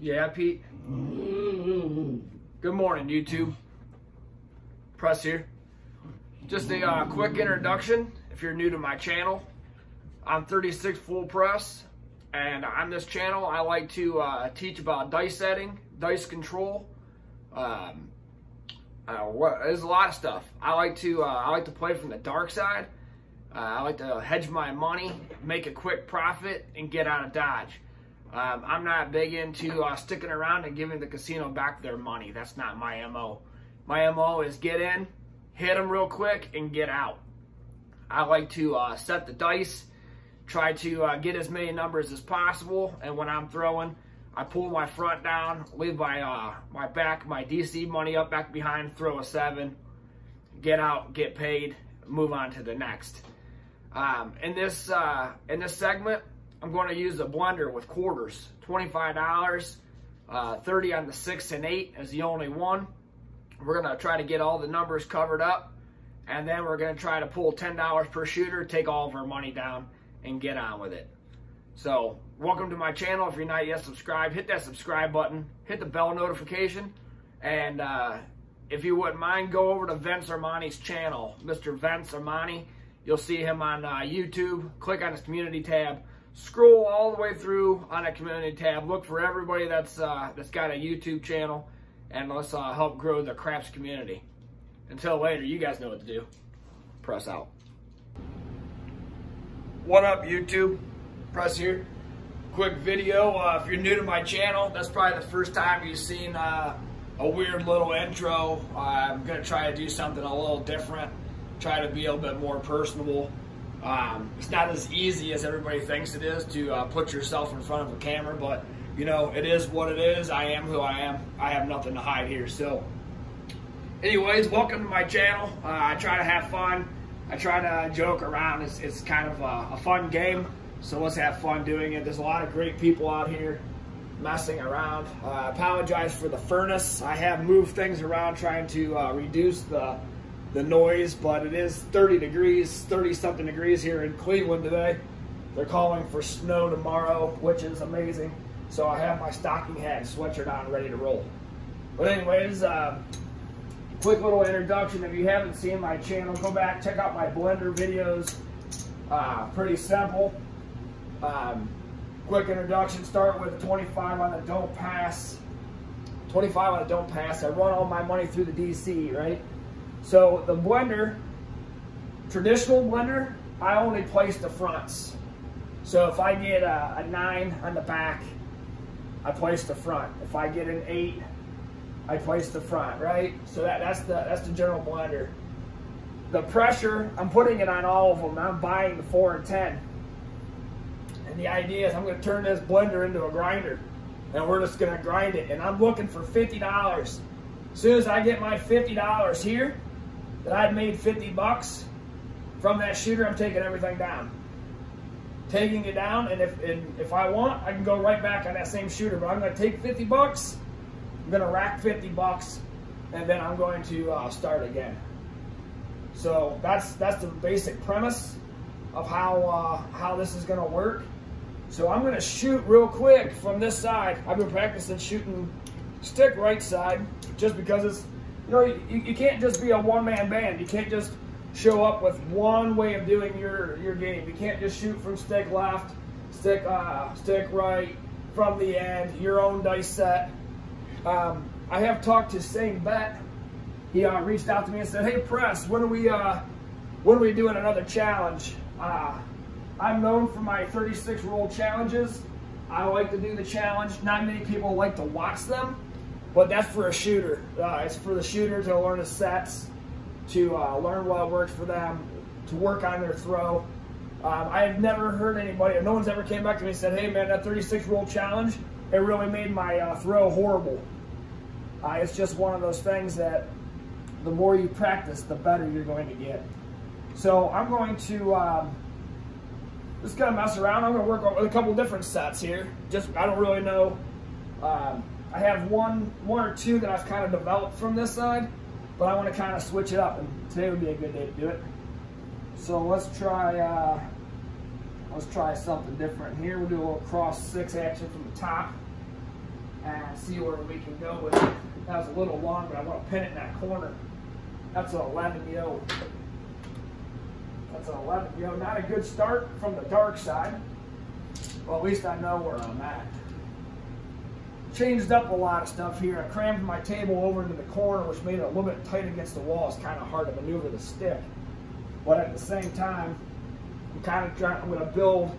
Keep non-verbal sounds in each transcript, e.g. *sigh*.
Yeah, Pete. Good morning, YouTube. Press here. Just a uh, quick introduction if you're new to my channel. I'm 36 Full Press, and on this channel, I like to uh, teach about dice setting, dice control. Um, uh, what, there's a lot of stuff. I like to uh, I like to play from the dark side. Uh, I like to hedge my money, make a quick profit, and get out of Dodge. Um, I'm not big into uh, sticking around and giving the casino back their money. That's not my MO. My MO is get in, hit them real quick, and get out. I like to uh, set the dice, try to uh, get as many numbers as possible, and when I'm throwing, I pull my front down, leave my uh, my back, my DC money up back behind, throw a seven, get out, get paid, move on to the next. Um, in this uh, in this segment, I'm going to use a blender with quarters, $25, uh, 30 on the six and eight is the only one. We're going to try to get all the numbers covered up, and then we're going to try to pull $10 per shooter, take all of our money down, and get on with it. So, welcome to my channel. If you're not yet subscribed, hit that subscribe button, hit the bell notification, and uh, if you wouldn't mind, go over to Vince Armenti's channel, Mr. Vince Armenti. You'll see him on uh, YouTube. Click on his community tab. Scroll all the way through on a community tab. Look for everybody that's uh, that's got a YouTube channel, and let's uh, help grow the craps community. Until later, you guys know what to do. Press out. What up, YouTube? Press here. Quick video. Uh, if you're new to my channel, that's probably the first time you've seen uh, a weird little intro. I'm gonna try to do something a little different. Try to be a little bit more personable. Um, it's not as easy as everybody thinks it is to uh, put yourself in front of a camera, but you know, it is what it is. I am who I am. I have nothing to hide here. So, anyways, welcome to my channel. Uh, I try to have fun. I try to joke around. It's, it's kind of a, a fun game. So let's have fun doing it. There's a lot of great people out here messing around. Uh, I apologize for the furnace. I have moved things around trying to uh, reduce the the noise, but it is 30 degrees, 30 something degrees here in Cleveland today. They're calling for snow tomorrow, which is amazing. So I have my stocking hat and sweatshirt on ready to roll. But anyways, uh, quick little introduction. If you haven't seen my channel, go back, check out my Blender videos. Uh, pretty simple. Um, quick introduction, start with 25 on the don't pass. 25 on the don't pass. I run all my money through the DC, right? So the blender, traditional blender, I only place the fronts. So if I get a, a nine on the back, I place the front. If I get an eight, I place the front, right? So that, that's the that's the general blender. The pressure, I'm putting it on all of them. I'm buying the four and 10. And the idea is I'm gonna turn this blender into a grinder and we're just gonna grind it. And I'm looking for $50. As soon as I get my $50 here, that I'd made 50 bucks from that shooter, I'm taking everything down. Taking it down, and if and if I want, I can go right back on that same shooter. But I'm going to take 50 bucks. I'm going to rack 50 bucks, and then I'm going to uh, start again. So that's that's the basic premise of how uh, how this is going to work. So I'm going to shoot real quick from this side. I've been practicing shooting stick right side just because it's you know, you, you can't just be a one-man band. You can't just show up with one way of doing your, your game. You can't just shoot from stick left, stick uh, stick right, from the end, your own dice set. Um, I have talked to Same Bet. He uh, reached out to me and said, "Hey, press, when are we uh, when are we doing another challenge?" Uh, I'm known for my 36 roll challenges. I like to do the challenge. Not many people like to watch them. But that's for a shooter. Uh, it's for the shooter to learn the sets, to uh, learn what works for them, to work on their throw. Um, I have never heard anybody, no one's ever came back to me and said, hey man, that 36 roll challenge, it really made my uh, throw horrible. Uh, it's just one of those things that the more you practice, the better you're going to get. So I'm going to um, just kind of mess around. I'm going to work with a couple different sets here. Just, I don't really know. Um, I have one, one or two that I've kind of developed from this side, but I want to kind of switch it up, and today would be a good day to do it. So let's try, uh, let's try something different here. We'll do a little cross six action from the top. and see where we can go with it. That was a little long, but I want to pin it in that corner. That's an 11 yo. That's an 11 yo. Not a good start from the dark side. Well, at least I know where I'm at. Changed up a lot of stuff here. I crammed my table over into the corner, which made it a little bit tight against the wall. It's kind of hard to maneuver the stick. But at the same time, I'm kind of trying, I'm going to build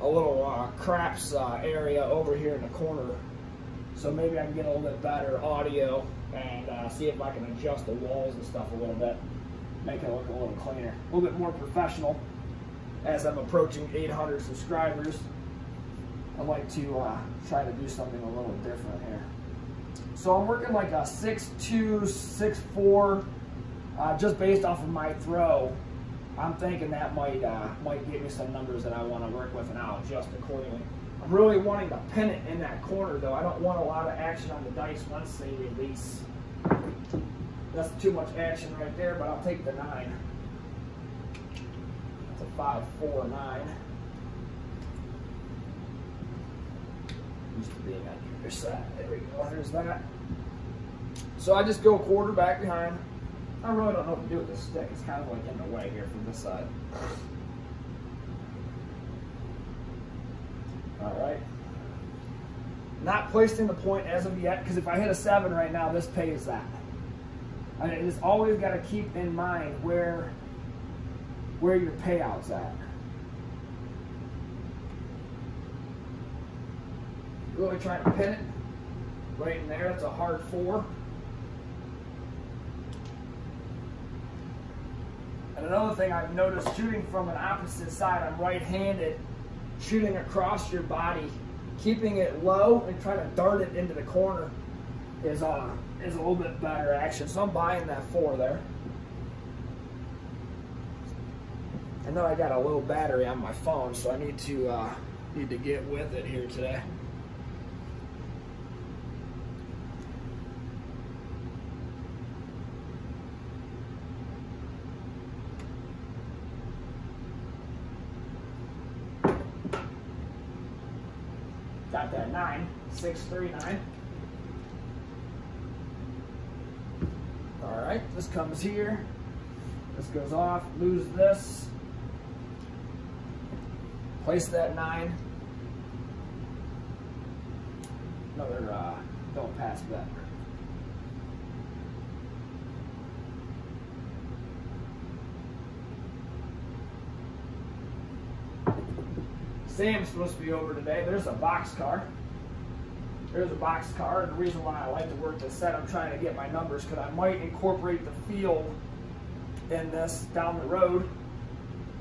a little uh, craps uh, area over here in the corner. So maybe I can get a little bit better audio and uh, see if I can adjust the walls and stuff a little bit. Make it look a little cleaner. A little bit more professional as I'm approaching 800 subscribers. I'd like to uh, try to do something a little different here. So I'm working like a 6'2", 6'4", uh, just based off of my throw. I'm thinking that might uh, might give me some numbers that I want to work with and I'll adjust accordingly. I'm really wanting to pin it in that corner though. I don't want a lot of action on the dice once they release. That's too much action right there, but I'll take the nine. That's a five, four, nine. Used to being on either side. There we go. There's that. So I just go quarter back behind. I really don't know what to do with this stick. It's kind of like in the way here from this side. All right. Not placing the point as of yet, because if I hit a seven right now, this pays that. I it's always got to keep in mind where, where your payout's at. Really trying to pin it right in there. That's a hard four. And another thing I've noticed shooting from an opposite side, I'm right-handed, shooting across your body, keeping it low and trying to dart it into the corner is uh is a little bit better action. So I'm buying that four there. I know I got a low battery on my phone, so I need to uh, need to get with it here today. Got that nine, six, three, nine. All right, this comes here. This goes off, lose this. Place that nine. Another, uh, don't pass that. Sam's supposed to be over today. There's a box car. There's a box car. And the reason why I like to work this set, I'm trying to get my numbers because I might incorporate the field in this down the road.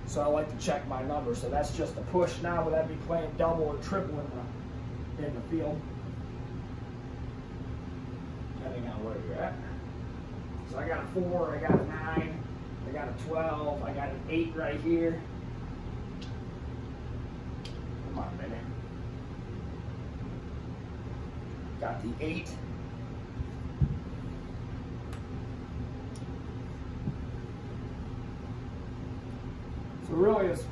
So I like to check my numbers. So that's just a push now, but I'd be playing double or triple in the, in the field. Depending on where you're at. So I got a four, I got a nine, I got a 12, I got an eight right here. Come on, baby. Got the eight. So really is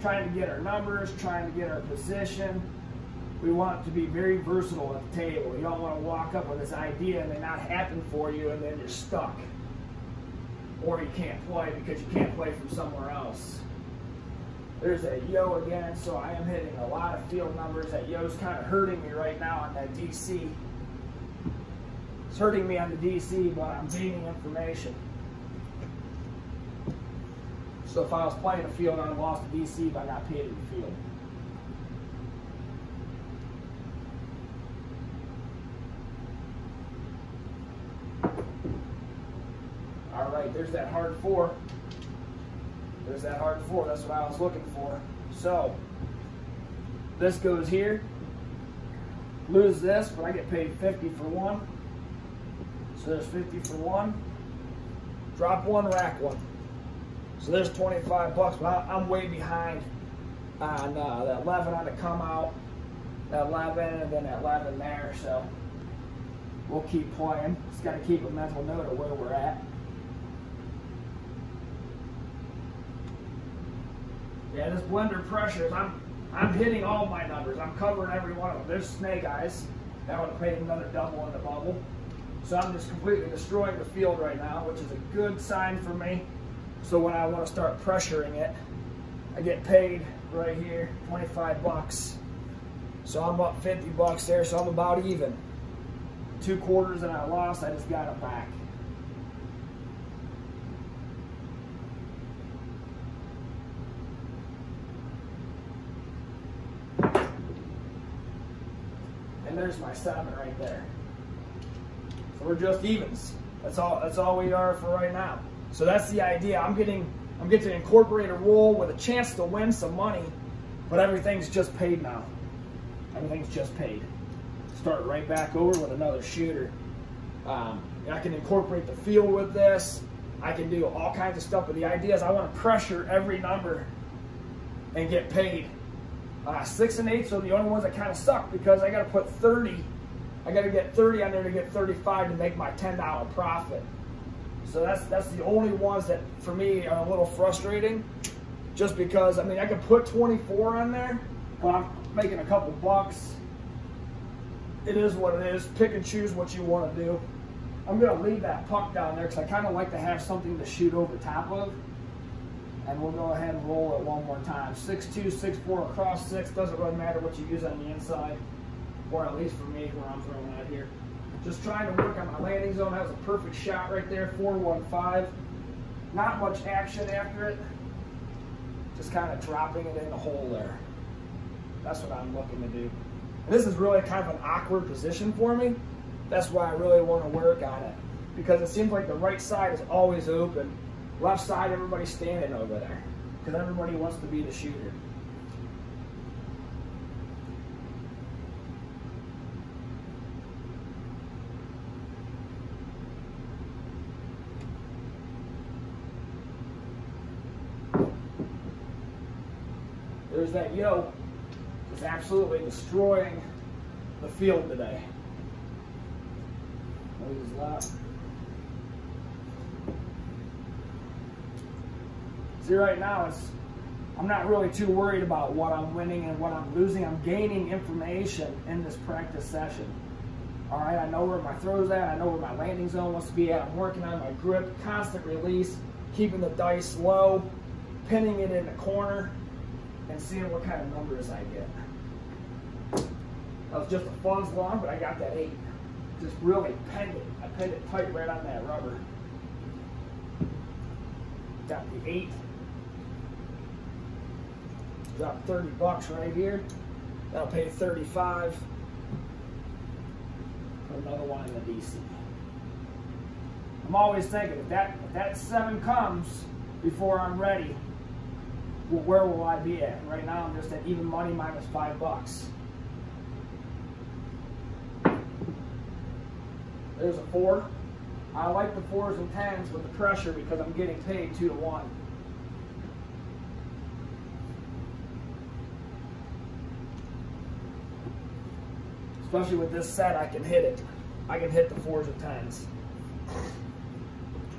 trying to get our numbers, trying to get our position. We want to be very versatile at the table. You don't want to walk up with this idea and it not happen for you and then you're stuck. Or you can't play because you can't play from somewhere else. There's a yo again, so I am hitting a lot of field numbers. That yo's kind of hurting me right now on that DC. It's hurting me on the DC, but I'm gaining information. So if I was playing a field, I'd have lost the DC, but I got paid in the field. All right, there's that hard four. There's that hard four. That's what I was looking for. So this goes here. Lose this, but I get paid 50 for one. So there's 50 for one. Drop one, rack one. So there's 25 bucks, but I'm way behind on uh, that 11 on the come out, that 11, and then that 11 there. So we'll keep playing. Just got to keep a mental note of where we're at. Yeah, this blender pressures, I'm I'm hitting all my numbers. I'm covering every one of them. There's snake eyes. That would have paid another double in the bubble. So I'm just completely destroying the field right now, which is a good sign for me. So when I want to start pressuring it, I get paid right here, 25 bucks. So I'm up 50 bucks there, so I'm about even. Two quarters that I lost, I just got it back. There's my seven right there. So we're just evens. That's all that's all we are for right now. So that's the idea. I'm getting I'm getting to incorporate a roll with a chance to win some money, but everything's just paid now. Everything's just paid. Start right back over with another shooter. Um, I can incorporate the feel with this. I can do all kinds of stuff, but the idea is I want to pressure every number and get paid. Uh, six and eights are the only ones that kind of suck because I got to put 30. I got to get 30 on there to get 35 to make my $10 profit. So that's that's the only ones that for me are a little frustrating, just because I mean I could put 24 on there, but I'm making a couple bucks. It is what it is. Pick and choose what you want to do. I'm gonna leave that puck down there because I kind of like to have something to shoot over top of. And we'll go ahead and roll it one more time. 6'2", 6'4", across six. Doesn't really matter what you use on the inside, or at least for me where I'm throwing out here. Just trying to work on my landing zone. That was a perfect shot right there, 415. Not much action after it. Just kind of dropping it in the hole there. That's what I'm looking to do. And this is really kind of an awkward position for me. That's why I really want to work on it. Because it seems like the right side is always open. Left side, everybody's standing over there. Because everybody wants to be the shooter. There's that yo is absolutely destroying the field today. See, right now, it's I'm not really too worried about what I'm winning and what I'm losing. I'm gaining information in this practice session. All right, I know where my throw's at. I know where my landing zone wants to be at. I'm working on my grip, constant release, keeping the dice low, pinning it in the corner, and seeing what kind of numbers I get. That was just a fuzz long, but I got that eight. Just really pinned it. I pinned it tight right on that rubber. Got the eight. Drop 30 bucks right here. That'll pay 35. Put another one in the DC. I'm always thinking if that if that seven comes before I'm ready, well, where will I be at? Right now, I'm just at even money minus five bucks. There's a four. I like the fours and tens with the pressure because I'm getting paid two to one. Especially with this set, I can hit it. I can hit the fours and tens.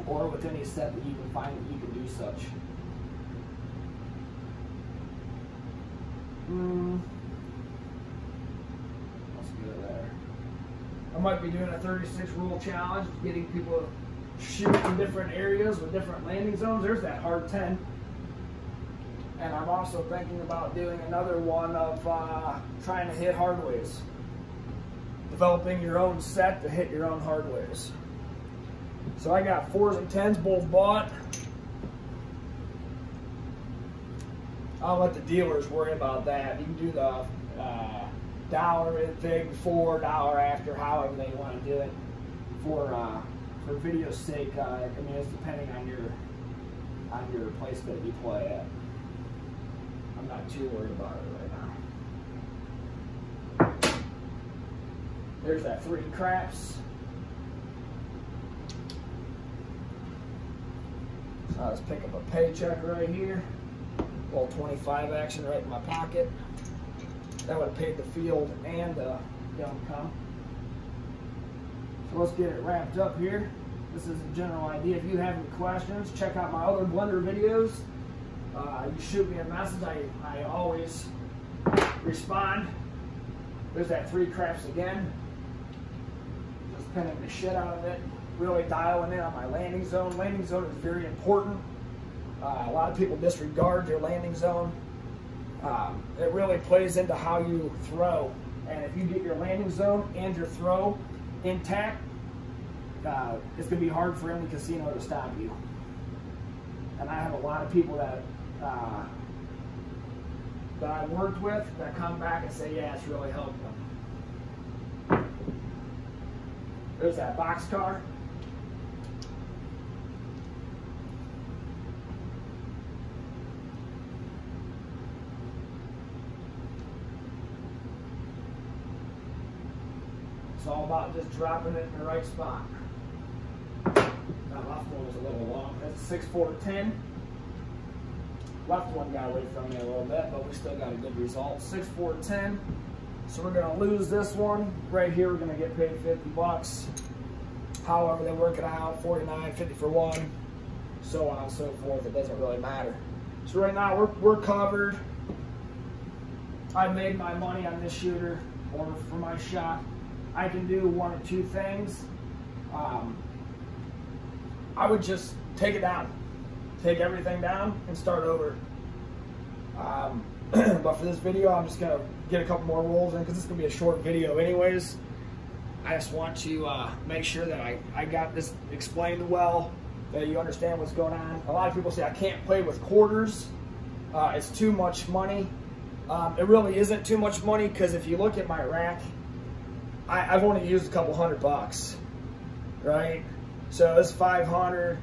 Or with any set that you can find that you can do such. Hmm. Let's go there. I might be doing a 36 rule challenge, getting people to shoot in different areas with different landing zones. There's that hard 10. And I'm also thinking about doing another one of uh, trying to hit hardways. Developing your own set to hit your own hardways. So I got fours and tens both bought. I'll let the dealers worry about that. You can do the uh, dollar thing four dollar after, however they want to do it. For uh, for video's sake, uh, I mean it's depending on your on your place that you play at. I'm not too worried about it right now. There's that three craps. So I'll just pick up a paycheck right here. Little 25 action right in my pocket. That would have paid the field and the young come. So let's get it wrapped up here. This is a general idea. If you have any questions, check out my other Blender videos. Uh, you shoot me a message. I, I always respond. There's that three craps again. Pinning the shit out of it, really dialing in on my landing zone. Landing zone is very important. Uh, a lot of people disregard their landing zone. Um, it really plays into how you throw. And if you get your landing zone and your throw intact, uh, it's going to be hard for any casino to stop you. And I have a lot of people that uh, that I've worked with that come back and say, yeah, it's really helped them. There's that box car. It's all about just dropping it in the right spot. That left one was a little long. That's 6 4 10. Left one got away from me a little bit, but we still got a good result. 6 4 10. So we're to lose this one. Right here, we're to get paid 50 bucks. However, they work it out 49, 50 for one, so on and so forth. It doesn't really matter. So right now, we're, we're covered. I made my money on this shooter or for my shot. I can do one or two things. Um, I would just take it down, take everything down and start over. Um, *clears throat* but for this video, I'm just gonna get a couple more rolls in because it's gonna be a short video anyways. I just want to uh, make sure that I, I got this explained well, that you understand what's going on. A lot of people say I can't play with quarters. Uh, it's too much money. Um, it really isn't too much money because if you look at my rack, I, have only used a couple hundred bucks, right? So it's 500.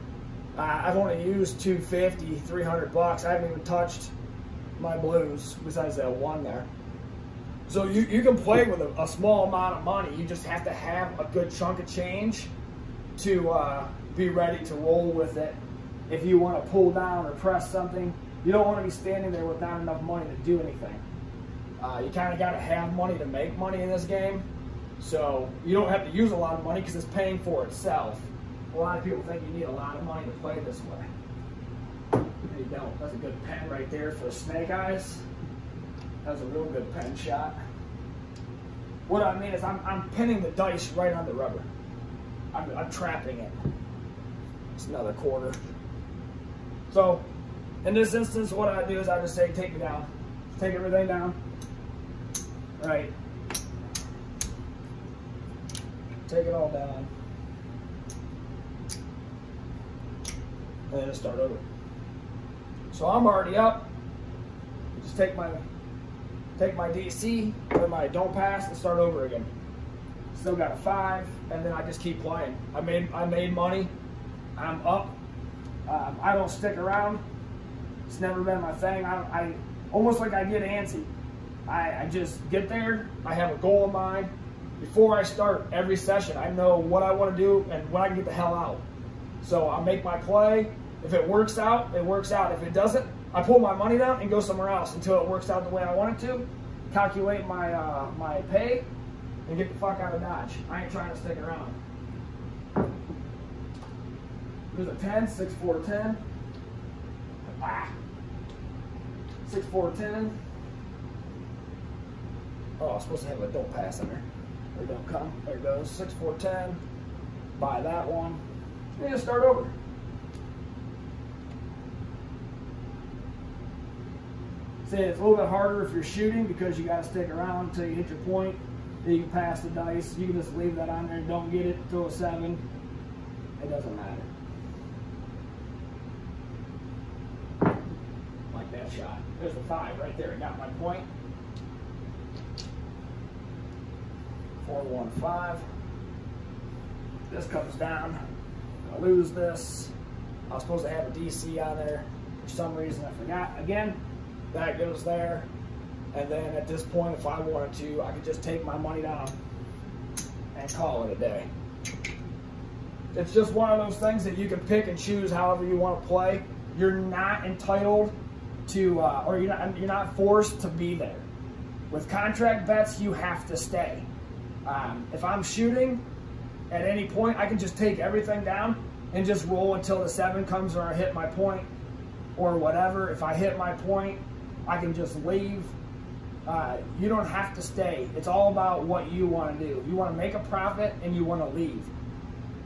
Uh, I've only used 250, 300 bucks. I haven't even touched my blues besides that one there. So you, you can play with a, a small amount of money. You just have to have a good chunk of change to uh, be ready to roll with it. If you want to pull down or press something, you don't want to be standing there with not enough money to do anything. Uh, you kind of got to have money to make money in this game. So you don't have to use a lot of money because it's paying for itself. A lot of people think you need a lot of money to play this way. You don't. That's a good pen right there for snake eyes. That's a real good pen shot. What I mean is I'm, I'm pinning the dice right on the rubber. I'm, I'm trapping it. It's another quarter. So in this instance, what I do is I just say, take it down. Take everything down. Right. Take it all down. And then start over. So I'm already up. Just take my take my DC or my don't pass and start over again. Still got a five, and then I just keep playing. I made I made money. I'm up. Um, I don't stick around. It's never been my thing. I, I almost like I get antsy. I, I just get there. I have a goal in mind. Before I start every session, I know what I want to do and when I can get the hell out. So I make my play. If it works out, it works out. If it doesn't, I pull my money down and go somewhere else until it works out the way I want it to. Calculate my uh, my pay and get the fuck out of Dodge. I ain't trying to stick around. There's a 10, 6, 4, 10. Ah. 6, 4, 10. Oh, I'm supposed to have a don't pass in there. Or don't come. There it goes. 6, 4, 10. Buy that one. And just start over. It's a little bit harder if you're shooting because you got to stick around until you hit your point. Then you can pass the dice. You can just leave that on there and don't get it, throw a seven. It doesn't matter. Like that shot. There's a five right there. I got my point. Four, one, five. This comes down. I lose this. I was supposed to have a DC on there. For some reason, I forgot. Again, that goes there. And then at this point, if I wanted to, I could just take my money down and call it a day. It's just one of those things that you can pick and choose however you want to play. You're not entitled to, uh, or you're not, you're not forced to be there. With contract bets, you have to stay. Um, if I'm shooting at any point, I can just take everything down and just roll until the seven comes or I hit my point or whatever. If I hit my point, I can just leave Uh, you don't have to stay. It's all about what you want to do. You want to make a profit and you want to leave.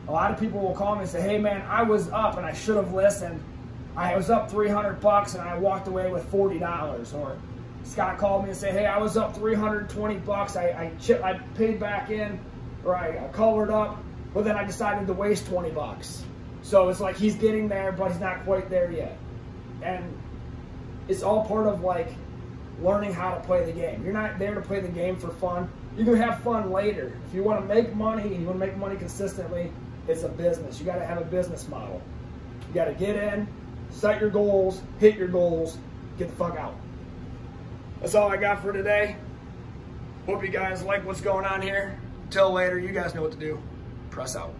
A lot of people will call me and say, "Hey, man, I was up and I should have listened. I was up 300 bucks and I walked away with forty dollars." Or Scott called me and said, "Hey, I was up 320 bucks. I I, I paid back in, or I, I colored up, but then I decided to waste 20 bucks." So it's like he's getting there, but he's not quite there yet. And it's all part of like learning how to play the game. You're not there to play the game for fun. You can have fun later. If you want to make money and you want to make money consistently, it's a business. You got to have a business model. You got to get in, set your goals, hit your goals, get the fuck out. That's all I got for today. Hope you guys like what's going on here. Till later, you guys know what to do. Press out.